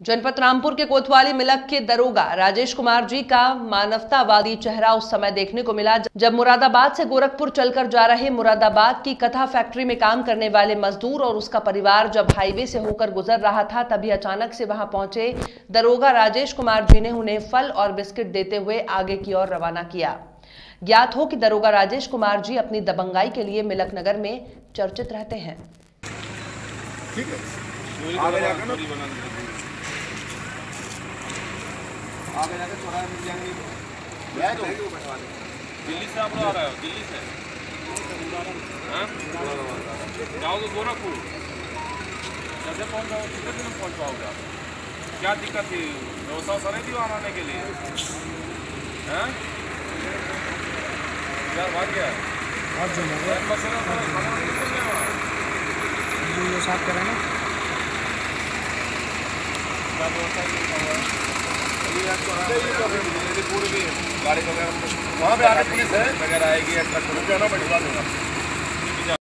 जनपद रामपुर के कोतवाली मिलक के दरोगा राजेश कुमार जी का मानवतावादी चेहरा उस समय देखने को मिला जब मुरादाबाद से गोरखपुर चलकर जा रहे मुरादाबाद की कथा फैक्ट्री में काम करने वाले मजदूर और उसका परिवार जब हाईवे से होकर गुजर रहा था तभी अचानक से वहाँ पहुँचे दरोगा राजेश कुमार जी ने उन्हें फल और बिस्किट देते हुए आगे की ओर रवाना किया। ज्ञात हो कि दरोगा राजेश कुमार जी अपनी दबंगाई के लिए मिलक नगर में चर्चित रहते हैं। है आगे जाकर चौराहे मिल जाएँगे। तो दिल्ली से आप लोग आ रहे हो? दिल्ली से? हाँ? जाओगे गोरखपुर। कैसे पहुँच जाओगे कितने दिन में पहुँच पाओगे आप? क्या दिक्कत थी? व्यवस्था ववस्था नहीं थी वहाँ आने के लिए। हाँ? यार भाग गया थोड़ा साफ़ करें वहाँ पे आगे पुलिस है। वगैरह आएगी ऐसा ट्रक जाना पड़ेगा